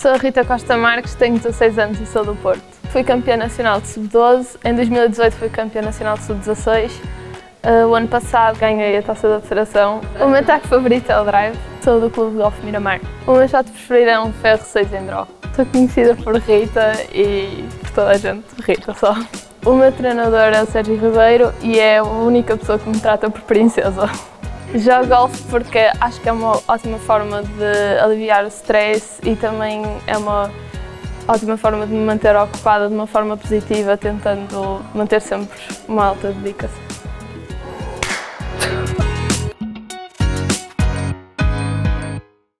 Sou Rita Costa Marques, tenho 16 anos e sou do Porto. Fui campeã nacional de sub-12, em 2018 fui campeã nacional de sub-16. Uh, o ano passado ganhei a taça da federação. O meu ataque favorito é o drive, sou do Clube de Golf Miramar. O meu shot preferido é um ferro 6 em draw. Sou conhecida por Rita e por toda a gente, Rita só. O meu treinador é o Sérgio Ribeiro e é a única pessoa que me trata por princesa. Jogo golfe porque acho que é uma ótima forma de aliviar o stress e também é uma ótima forma de me manter ocupada de uma forma positiva, tentando manter sempre uma alta dedicação.